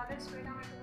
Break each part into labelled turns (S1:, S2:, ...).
S1: got it straight away.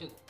S1: отсюда.